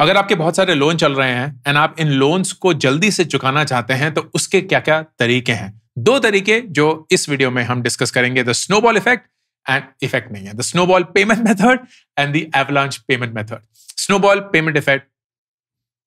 अगर आपके बहुत सारे लोन चल रहे हैं एंड आप इन लोन्स को जल्दी से चुकाना चाहते हैं तो उसके क्या क्या तरीके हैं? दो तरीके जो इस वीडियो में हम डिस्कस करेंगे the snowball effect and effect नहीं है। The snowball payment method and the avalanche payment method snowball payment effect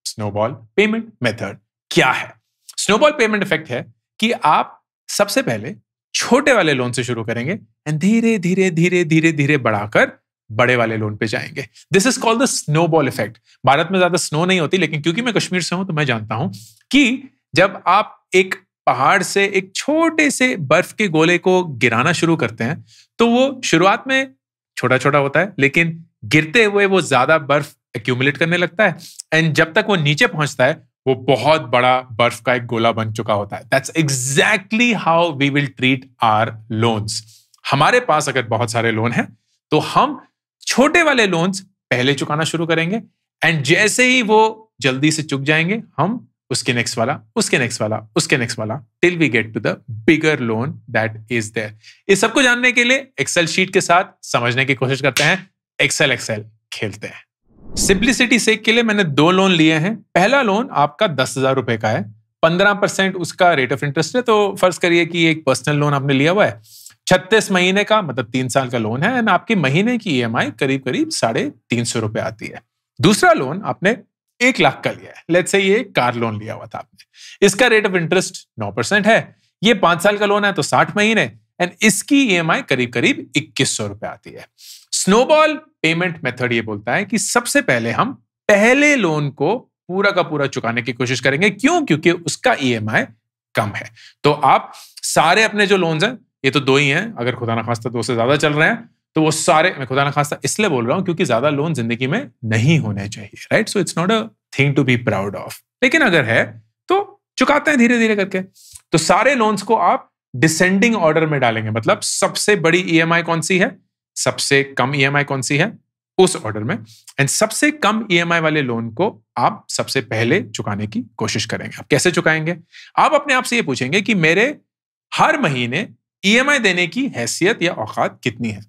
snowball payment method क्या है? स्नोबॉल पेमेंट इफ़ेक्ट है कि आप सबसे पहले छोटे वाले लोन से शुरू करेंगे एंड धीरे धीरे धीरे धीरे धीरे बढ़ाकर बड़े वाले लोन पे जाएँगे। This is called the snowball effect Bharat में ज़्यादा स्नो नहीं होती, लेकिन क्योंकि मैं कश्मीर से हूँ तो मैं जानता हूँ कि जब आप एक पहाड़ से एक छोटे से बर्फ़ के गोले को गिराना शुरू करते हैं तो वो शुरुआत में छोटा छोटा होता है, लेकिन गिरते हुए वो ज़्यादा बर्फ़ एक्यूमुलेट करने लगता है एंड जब तक वो नीचे पहुँचता है, वो बहुत बड़ा बर्फ़ का एक गोला बन चुका होता है। That's exactly how we will treat our loans हमारे पास अगर बहुत सारे लोन हैं तो हम छोटे वाले लोन्स पहले चुकाना शुरू करेंगे एंड जैसे ही वो जल्दी से चुक जाएँगे, हम उसके नेक्स्ट वाला, उसके नेक्स्ट वाला, उसके नेक्स्ट वाला till we get to the bigger loan that is there इस सबको जानने के लिए एक्सेल शीट के साथ समझने की कोशिश करते हैं। एक्सेल एक्सेल खेलते हैं। सिंप्लिसिटी सेक के लिए मैंने दो लोन लिए हैं। पहला लोन आपका दस हज़ार रुपए का है। पंद्रह परसेंट उसका रेट ऑफ़ इंटरेस्ट है तो फ़र्ज़ करिए कि एक पर्सनल लोन आपने लिया हुआ है। छत्तीस महीने का मतलब तीन साल का लोन है एंड आपकी महीने की ईएमआई करीब करीब साढ़े तीन सौ रुपए आती है। दूसरा लोन आपने एक लाख का लिया है। लेट्स से ये कार लोन लिया हुआ था आपने। इसका रेट ऑफ़ इंटरेस्ट नौ परसेंट है। ये पाँच साल का लोन है तो साठ महीने। एंड इसकी ईएमआई करीब करीब इक्कीस सौ रुपए आती है। स्नोबॉल पेमेंट मेथड ये बोलता है कि सबसे पहले हम पहले लोन को पूरा का पूरा चुकाने की कोशिश करेंगे। क्यों? क्योंकि उसका ईएमआई कम है। तो आप सारे अपने जो लोन्स हैं ये तो दो ही हैं, अगर खुदा ना खास्ता दो से ज़्यादा चल रहे हैं तो वो सारे, मैं खुदा ना खास्ता इसलिए बोल रहा हूँ क्योंकि ज़्यादा लोन ज़िंदगी में नहीं होने चाहिए right so it's not a thing to be proud of लेकिन अगर है तो चुकाते हैं धीरे धीरे करके। तो सारे लोन्स को आप डिसेंडिंग ऑर्डर में डालेंगे। मतलब सबसे बड़ी ईएमआई कौन सी है? सबसे कम ईएमआई कौन सी है? उस ऑर्डर में। एंड सबसे कम ईएमआई वाले लोन को आप सबसे पहले चुकाने की कोशिश करेंगे। आप कैसे चुकाएँगे? आप अपने आप से ये पूछेंगे कि मेरे हर महीने ईएमआई देने की हैसियत या औकात कितनी है?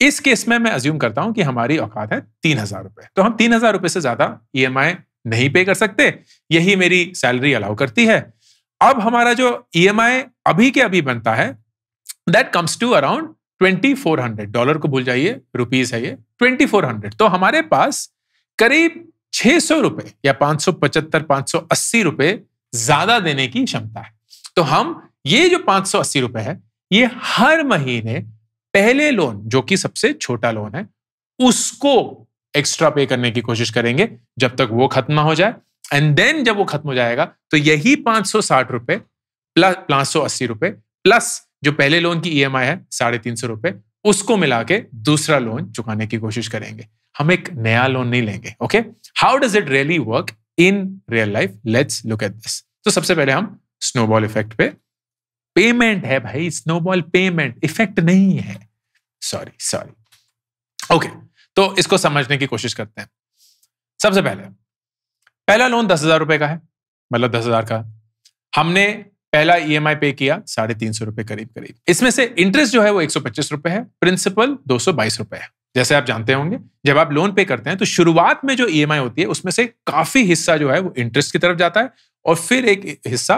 इस केस में मैं अज्यूम करता हूँ कि हमारी औकात है तीन हज़ार रुपए। तो हम तीन हज़ार रुपए से ज़्यादा ईएमआई नहीं पे कर सकते। यही मेरी सैलरी अलाउ करती है। अब हमारा जो ईएमआई अभी के अभी बनता है that comes to around twenty four hundred dollar को भूल जाइए रुपीज़ है ये ट्वेंटी फोर हंड्रेड तो हमारे पास करीब छह सौ रुपए या पाँच सौ पचहत्तर, पाँच सौ अस्सी रुपए ज़्यादा देने की क्षमता है। तो हम ये जो पाँच सौ अस्सी रुपए है ये हर महीने पहले लोन जो कि सबसे छोटा लोन है, उसको एक्स्ट्रा पे करने की कोशिश करेंगे जब तक वो खत्म ना हो जाए। एंड देन जब वो खत्म हो जाएगा तो यही पाँच सौ साठ रुपए प्लस पाँच सौ अस्सी रुपए प्लस जो पहले लोन की ईएमआई है, साढ़े तीन सौ रुपए, उसको मिला के दूसरा लोन चुकाने की कोशिश करेंगे। हम एक नया लोन नहीं लेंगे okay how does it really work in real life let's look at this तो सबसे पहले हम स्नोबॉल इफ़ेक्ट पे पेमेंट है भाई स्नोबॉल पेमेंट इफ़ेक्ट नहीं है। सॉरी सॉरी ओके तो इसको समझने की कोशिश करते हैं। सबसे पहले, पहला लोन दस हज़ार रुपए का है मतलब दस हज़ार का। हमने पहला ईएमआई पे किया, साढ़े तीन सौ रुपए करीब करीब। इसमें से इंटरेस्ट जो है वो एक सौ पच्चीस रुपए है प्रिंसिपल दो सौ बाईस रुपए है। जैसे आप जानते होंगे, जब आप लोन पे करते हैं तो शुरुआत में जो ईएमआई होती है, उसमें से काफ़ी हिस्सा जो है वो इंटरेस्ट की तरफ़ जाता है और फिर एक हिस्सा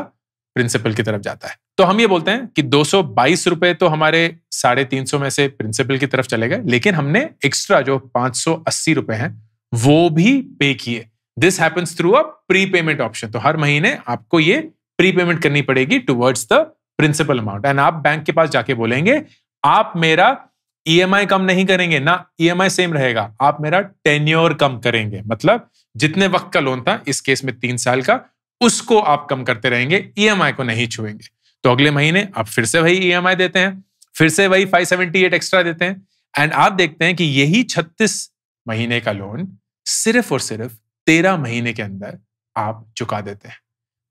प्रिंसिपल की तरफ़ जाता है। तो हम ये बोलते हैं कि दो सौ बाईस रुपए तो हमारे साढ़े तीन सौ में से प्रिंसिपल की तरफ़ चले गए, लेकिन हमने एक्स्ट्रा जो पाँच सौ अस्सी रुपए हैं, वो भी पे किए। This happens through a pre payment option तो हर महीने आपको ये प्री पेमेंट करनी पड़ेगी towards the principal amount and आप बैंक के पास जाके बोलेंगे, आप मेरा ईएमआई e कम नहीं करेंगे, ना ईएमआई e सेम रहेगा, आप मेरा टेन्योर कम करेंगे। मतलब जितने वक्त का लोन था, इस केस में तीन साल का, उसको आप कम करते रहेंगे ईएमआई e को नहीं छुएँगे। तो अगले महीने आप फिर से वही ईएमआई देते हैं, फिर से वही 578 एक्स्ट्रा देते हैं एंड आप देखते हैं कि यही 36 महीने का लोन सिर्फ़ और सिर्फ़ तेरह महीने के अंदर आप चुका देते हैं।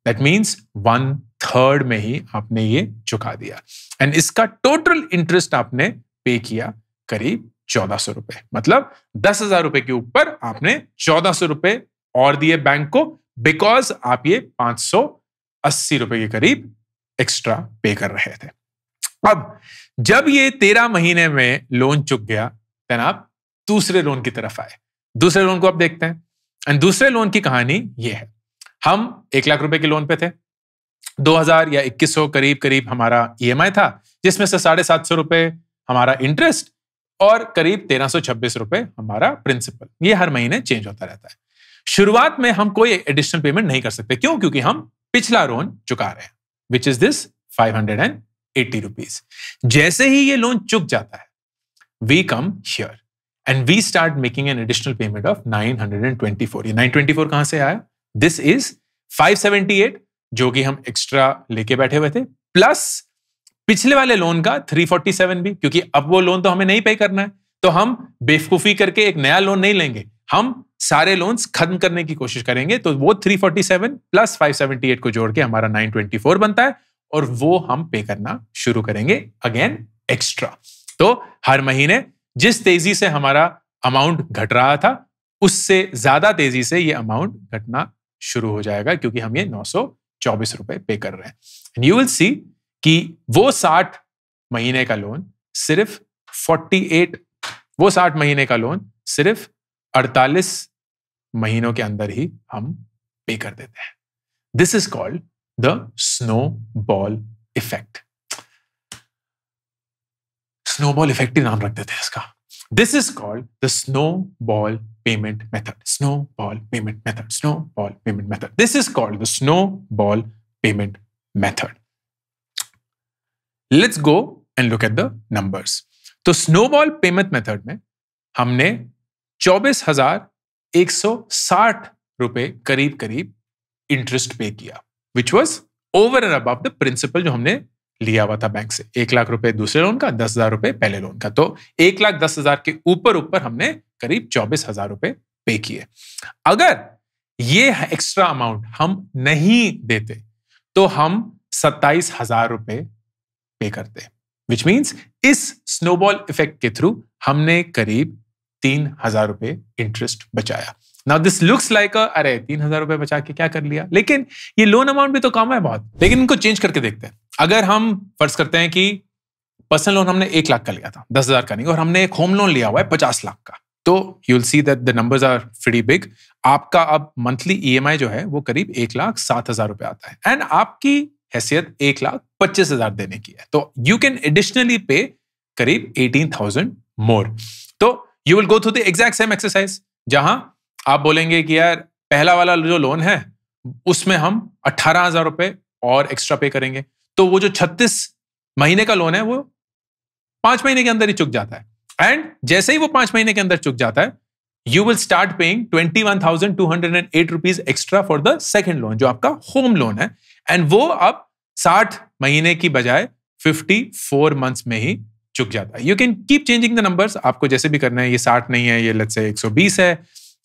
दैट मीन्स वन थर्ड में ही आपने ये चुका दिया। एंड इसका टोटल इंटरेस्ट आपने पे किया करीब चौदह सौ रुपए। मतलब दस हज़ार रुपए के ऊपर आपने चौदह सौ रुपए और दिए बैंक को बिकॉज़ आप ये पाँच सौ अस्सी रुपए के करीब एक्स्ट्रा पे कर रहे थे। अब, जब ये तेरह महीने में लोन चुक गया देन आप दूसरे लोन की तरफ़ आए। दूसरे लोन को आप देखते हैं। एंड दूसरे लोन की कहानी ये है। हम एक लाख रुपए के लोन पे थे। 2000 या 2100 करीब करीब हमारा ईएमआई था, जिसमें से साढ़े सात सौ रुपए हमारा इंटरेस्ट और करीब तेरह सौ छब्बीस रुपए हमारा प्रिंसिपल ये हर महीने चेंज होता रहता है। शुरुआत में हम कोई एडिशनल पेमेंट नहीं कर सकते। क्यों? क्योंकि हम पिछला लोन चुका रहे हैं। Which is this five hundred and eighty rupees जैसे ही ये लोन चुक जाता है we come here and we start making an additional payment of nine hundred and twenty four ये नाइन ट्वेंटी फोर कहाँ से आया? This is five seventy eight जो कि हम एक्स्ट्रा लेके बैठे हुए थे प्लस पिछले वाले लोन का 347 भी, क्योंकि अब वो लोन तो हमें नहीं पे करना है तो हम बेवकूफ़ी करके एक नया लोन नहीं लेंगे। हम सारे लोन्स खत्म करने की कोशिश करेंगे तो वो 347 प्लस 578 को जोड़ के हमारा 924 बनता है और वो हम पे करना शुरू करेंगे अगेन एक्स्ट्रा तो हर महीने जिस तेज़ी से हमारा अमाउंट घट रहा था, उससे ज़्यादा तेज़ी से ये अमाउंट घटना शुरू हो जाएगा क्योंकि हम ये नौ चौबीस रुपए पे कर रहे हैं। यू विल सी कि वो साठ महीने का लोन सिर्फ़ फोर्टी एट वो साठ महीने का लोन सिर्फ़ अड़तालीस महीनों के अंदर ही हम पे कर देते हैं। This is called the snow ball effect snowball effect ही नाम रख देते हैं इसका। This is called the snow ball payment method snow ball payment method snow ball payment method this is called the snow ball payment method let's go and look at the numbers तो snowball payment method में हमने चौबीस हज़ार एक सौ साठ रुपए करीब करीब इंटरेस्ट पे किया which was over and above the principal जो हमने लिया हुआ था बैंक से। एक लाख रुपए दूसरे लोन का, दस हज़ार रुपए पहले लोन का। तो एक लाख दस हज़ार के ऊपर ऊपर हमने करीब चौबीस हज़ार रुपए पे किए। अगर ये एक्स्ट्रा अमाउंट हम नहीं देते तो हम सत्ताईस हज़ार रुपए पे करते विच मीन्स इस स्नोबॉल इफ़ेक्ट के थ्रू हमने करीब तीन हज़ार रुपए इंटरेस्ट बचाया। नाउ दिस लुक्स लाइक अरे, तीन हज़ार रुपए बचा के क्या कर लिया? लेकिन ये लोन अमाउंट भी तो कम है बहुत। लेकिन इनको चेंज करके देखते हैं। अगर हम फ़र्ज़ करते हैं कि पर्सनल लोन हमने एक लाख का लिया था, दस हज़ार का नहीं, और हमने एक होम लोन लिया हुआ है पचास लाख का तो you will see that the numbers are free big आपका अब मंथली ईएमआई जो है, वो करीब एक लाख सात हज़ार रुपए आता है। एंड आपकी हैसियत एक लाख पच्चीस हज़ार देने की है। तो यू कैन एडिशनली पे करीब eighteen thousand more you will go through the exact same exercise जहाँ आप बोलेंगे कि यार, पहला वाला जो लोन है, उसमें हम अट्ठारह हज़ार रुपए और एक्स्ट्रा पे करेंगे। तो वो जो छत्तीस महीने का लोन है, वो पाँच महीने के अंदर ही चुक जाता है। एंड जैसे ही वो पाँच महीने के अंदर चुक जाता है you will start paying twenty one thousand two hundred and eight rupees extra for the second loan जो आपका होम लोन है। एंड वो अब साठ महीने की बजाय फिफ्टी फोर मंथ्स में ही चुक जाता है। You can keep changing the numbers आपको जैसे भी करना है, ये साठ नहीं है, ये लत से एक सौ बीस है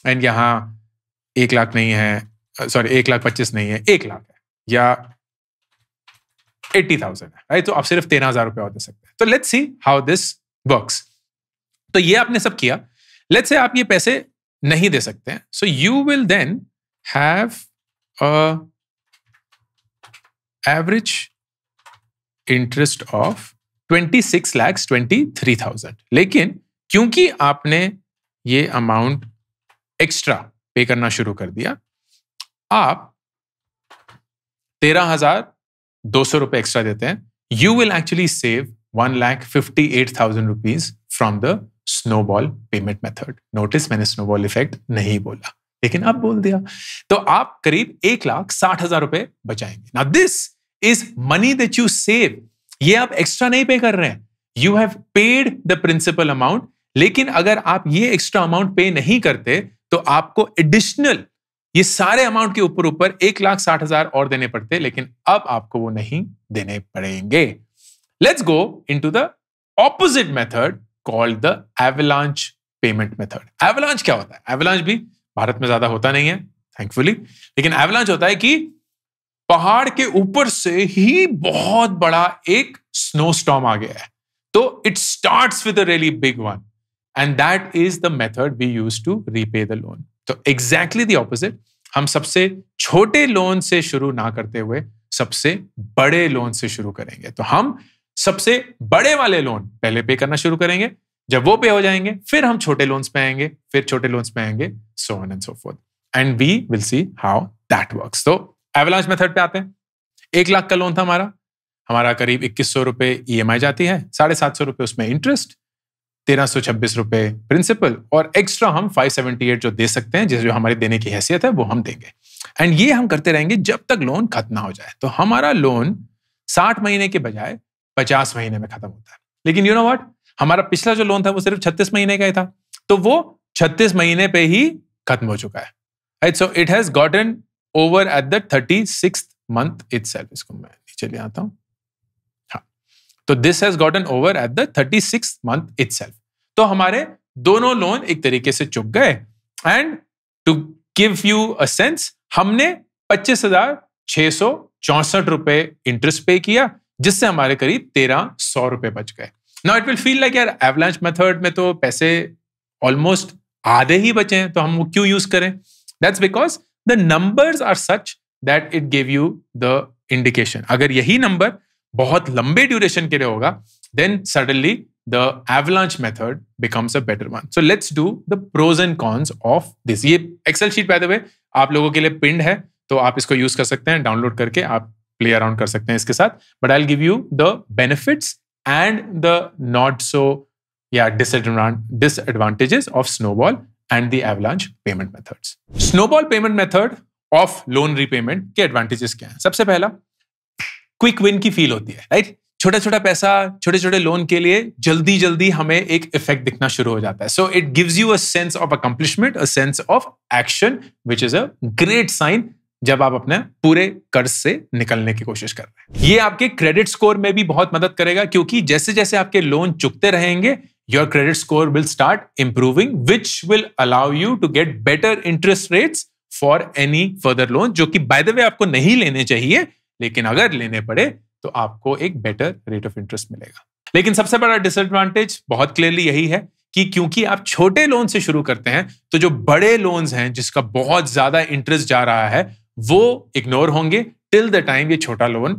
एंड यहाँ एक लाख नहीं है सॉरी एक लाख पच्चीस नहीं है, एक लाख है, या एट्टी थाउज़ेंड है राइट तो आप सिर्फ़ तेरह हज़ार रुपये और दे सकते हैं। तो let's see how this works तो ये आपने सब किया। लेट्स से आप ये पैसे नहीं दे सकते हैं so you will then have average interest of twenty six lakhs twenty three thousand लेकिन क्योंकि आपने ये अमाउंट एक्स्ट्रा पे करना शुरू कर दिया, आप तेरह हज़ार दो सौ रुपए एक्स्ट्रा देते हैं। You will actually save one lakh fifty eight thousand rupees from the snowball payment method notice मैंने स्नोबॉल इफ़ेक्ट नहीं बोला, लेकिन अब बोल दिया। तो आप करीब एक लाख साठ हज़ार रुपए बचाएँगे। ना this is money that you save ये आप एक्स्ट्रा नहीं पे कर रहे हैं। You have paid the principal amount लेकिन अगर आप ये एक्स्ट्रा अमाउंट पे नहीं करते तो आपको एडिशनल ये सारे अमाउंट के ऊपर ऊपर एक लाख साठ हज़ार और देने पड़ते, लेकिन अब आपको वो नहीं देने पड़ेंगे। Let's go into the opposite method called the avalanche payment method avalanche क्या होता है? एवलांच भी भारत में ज़्यादा होता नहीं है थैंकफुली लेकिन एवलांच होता है कि पहाड़ के ऊपर से ही बहुत बड़ा एक स्नो स्टॉम आ गया है। तो it start with really big one and that is the method we use to repay the loan तो एग्जैक्टली द ऑपोजिट हम सबसे छोटे लोन से शुरू ना करते हुए सबसे बड़े लोन से शुरू करेंगे। तो हम सबसे बड़े वाले लोन पहले पे करना शुरू करेंगे, जब वो पे हो जाएँगे, फिर हम छोटे लोन्स पे आएँगे, फिर छोटे लोन्स पे आएँगे so on and so forth and we will see how that work तो एवलांच मेथड पे आते हैं। एक लाख का लोन था हमारा। हमारा करीब इक्कीस सौ रुपए ई e जाती है। साढ़े सात सौ रुपए उसमें इंटरेस्ट तेरह सौ छब्बीस रुपए प्रिंसिपल और एक्स्ट्रा हम फाइव सेवेंटी एट जो दे सकते हैं, जिस जो हमारी देने की हैसियत है, वो हम देंगे। एंड ये हम करते रहेंगे जब तक लोन खत्म ना हो जाए। तो हमारा लोन साठ महीने के बजाय पचास महीने में खत्म होता है। लेकिन यू नो वॉट हमारा पिछला जो लोन था, वो सिर्फ़ छत्तीस महीने का ही था। तो वो छत्तीस महीने पे ही खत्म हो चुका है। So it has gotten over at the thirty six month itself इसको मैं नीचे ले आता हूँ। हाँ। तो this has gotten over at the thirty six month itself तो हमारे दोनों लोन एक तरीके से चुक गए। And to give you a sense हमने पच्चीस हज़ार छह सौ चौसठ रुपए इंटरेस्ट पे किया, जिससे हमारे करीब तेरह सौ रुपए बच गए। Now it will feel like यार एवलांच मेथड में तो पैसे ऑलमोस्ट आधे ही बचे हैं तो हम वो क्यों यूज़ करें? That's because the numbers are such that it give you the indication अगर यही नंबर बहुत लंबे ड्यूरेशन के लिए होगा then suddenly the avalanche method becomes a better one so let's do the pros and cons of this ये excel sheet by the way आप लोगों के लिए पिंड है तो आप इसको यूज़ कर सकते हैं डाउनलोड करके आप प्ले अराउंड कर सकते हैं इसके साथ. But I give you the benefits and the not so या disadvantages of snowball and the avalanche payment methods snowball payment method of loan repayment के एडवांटेजेस क्या है? सबसे पहला क्विक विन की फील होती है राइट छोटा छोटा पैसा छोटे छोटे लोन के लिए जल्दी जल्दी हमें एक इफ़ेक्ट दिखना शुरू हो जाता है। So it gives you a sense of accomplishment a sense of action which is a great sign जब आप अपने पूरे कर्ज से निकलने की कोशिश कर रहे हैं। ये आपके क्रेडिट स्कोर में भी बहुत मदद करेगा, क्योंकि जैसे जैसे आपके लोन चुकते रहेंगे your credit score will start improving which will allow you to get better interest rates for any further loan जो कि बाय द वे आपको नहीं लेने चाहिए, लेकिन अगर लेने पड़े तो आपको एक बेटर रेट ऑफ़ इंटरेस्ट मिलेगा। लेकिन सबसे बड़ा डिसएडवांटेज बहुत क्लियरली यही है कि क्योंकि आप छोटे लोन से शुरू करते हैं तो जो बड़े लोन्स हैं, जिसका बहुत ज़्यादा इंटरेस्ट जा रहा है, वो इग्नोर होंगे टिल द टाइम ये छोटा लोन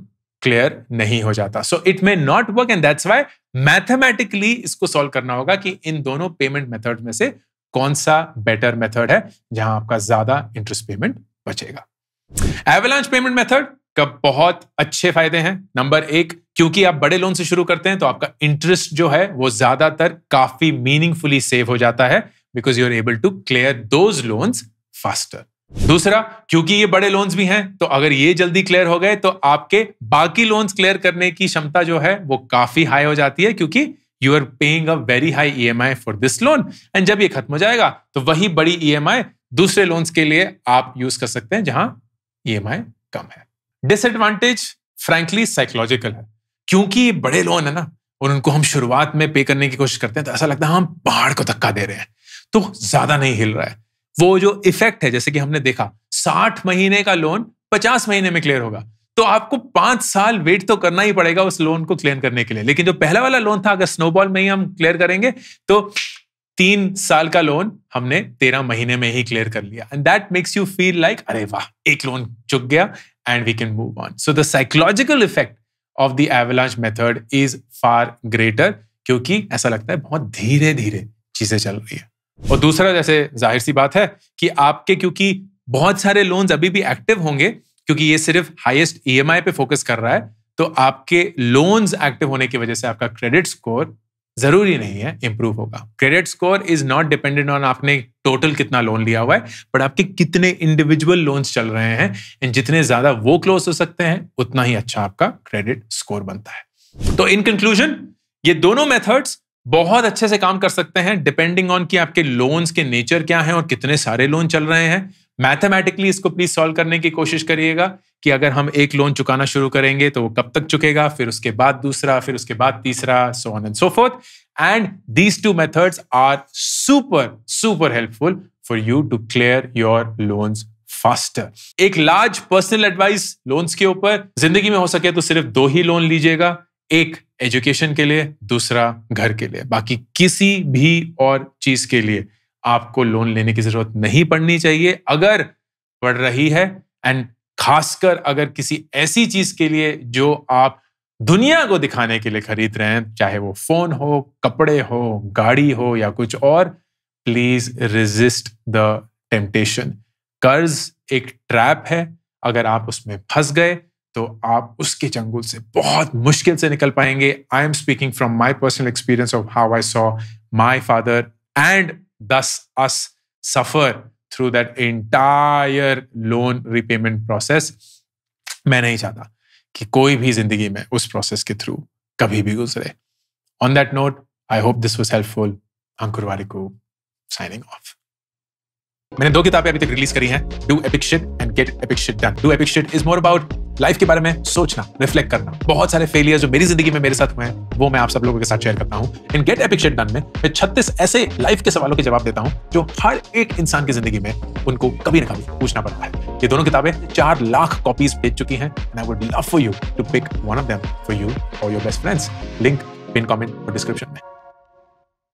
क्लियर नहीं हो जाता। So it may not work and that's why mathematically इसको सॉल्व करना होगा कि इन दोनों पेमेंट मेथड में से कौन सा बेटर मेथड है जहाँ आपका ज़्यादा इंटरेस्ट पेमेंट बचेगा। एवलांच पेमेंट मेथड का बहुत अच्छे फ़ायदे हैं। नंबर एक, क्योंकि आप बड़े लोन से शुरू करते हैं तो आपका इंटरेस्ट जो है वो ज़्यादातर काफ़ी मीनिंगफुली सेव हो जाता है because you are able to clear those loans faster दूसरा, क्योंकि ये बड़े लोन्स भी हैं तो अगर ये जल्दी क्लियर हो गए तो आपके बाकी लोन्स क्लियर करने की क्षमता जो है, वो काफ़ी हाई हो जाती है, क्योंकि you are paying a very high E M I for this loan and जब ये खत्म हो जाएगा तो वही बड़ी ई एम आई दूसरे लोन्स के लिए आप यूज़ कर सकते हैं, जहाँ ई एम आई कम है। डिसएडवांटेज फ्रैंकली साइकोलॉजिकल है। क्योंकि ये बड़े लोन है ना, और उनको हम शुरुआत में पे करने की कोशिश करते हैं तो ऐसा लगता है, हम पहाड़ को धक्का दे रहे हैं। तो ज़्यादा नहीं हिल रहा है। वो जो इफ़ेक्ट है, जैसे कि हमने देखा, साठ महीने का लोन पचास महीने में क्लियर होगा। तो आपको पाँच साल वेट तो करना ही पड़ेगा उस लोन को क्लियर करने के लिए। लेकिन जो पहला वाला लोन था, अगर स्नोबॉल में ही हम क्लियर करेंगे तो तीन साल का लोन हमने तेरह महीने में ही क्लियर कर लिया। And that makes you feel like अरे वाह, एक लोन चुक गया and we can move on so the psychological effect of the avalanche method is far greater क्योंकि ऐसा लगता है बहुत धीरे धीरे चीज़ें चल रही है। और दूसरा जैसे ज़ाहिर सी बात है कि आपके, क्योंकि बहुत सारे लोन्स अभी भी एक्टिव होंगे, क्योंकि ये सिर्फ़ हाईएस्ट ईएमआई पे फोकस कर रहा है तो आपके लोन्स एक्टिव होने की वजह से आपका क्रेडिट स्कोर ज़रूरी नहीं है इंप्रूव होगा। Credit score is not dependent on आपने टोटल कितना लोन लिया हुआ है बट आपके कितने इंडिविजुअल लोन्स चल रहे हैं एंड जितने ज़्यादा वो क्लोज हो सकते हैं, उतना ही अच्छा आपका क्रेडिट स्कोर बनता है। तो इन कंक्लूजन ये दोनों मेथड्स बहुत अच्छे से काम कर सकते हैं डिपेंडिंग ऑन कि आपके लोन्स के नेचर क्या है और कितने सारे लोन चल रहे हैं। मैथमेटिकली इसको प्लीज़ सॉल्व करने की कोशिश करिएगा कि अगर हम एक लोन चुकाना शुरू करेंगे तो वो कब तक चुकेगा, फिर उसके बाद दूसरा, फिर उसके बाद तीसरा so on and so forth and these two methods are super super helpful for you to clear your loans faster एक लार्ज पर्सनल एडवाइस लोन्स के ऊपर, ज़िंदगी में हो सके तो सिर्फ़ दो ही लोन लीजिएगा। एक एजुकेशन के लिए, दूसरा घर के लिए। बाकी किसी भी और चीज़ के लिए आपको लोन लेने की ज़रूरत नहीं पड़नी चाहिए। अगर पड़ रही है एंड खासकर अगर किसी ऐसी चीज़ के लिए जो आप दुनिया को दिखाने के लिए खरीद रहे हैं, चाहे वो फ़ोन हो, कपड़े हो, गाड़ी हो या कुछ और प्लीज़ रेजिस्ट द टेम्पटेशन कर्ज एक ट्रैप है। अगर आप उसमें फंस गए तो आप उसके चंगुल से बहुत मुश्किल से निकल पाएँगे। I am speaking from my personal experience of how I saw my father and दस us suffer through that entire loan repayment process मैं नहीं चाहता कि कोई भी ज़िंदगी में उस प्रोसेस के थ्रू कभी भी गुजरे। On that note I hope this was helpful Ankur वाले को साइनिंग ऑफ़ मैंने दो किताबें अभी तक रिलीज़ करी हैं do epic shit and get epic shit done do epic shit is more about life के बारे में सोचना रिफ्लेक्ट करना। बहुत सारे फेलियर जो मेरी ज़िंदगी में मेरे साथ हुए हैं, वो मैं आप सब लोगों के साथ शेयर करता हूँ। इन गेट एपिक शिट डन में मैं छत्तीस ऐसे लाइफ के सवालों के जवाब देता हूँ, जो हर एक इंसान की ज़िंदगी में उनको कभी ना कभी पूछना पड़ता है। ये दोनों किताबें चार लाख कॉपीज बेच चुकी हैं and I would love for you to pick one of them for you और your best friends link pin comment और डिस्क्रिप्शन में।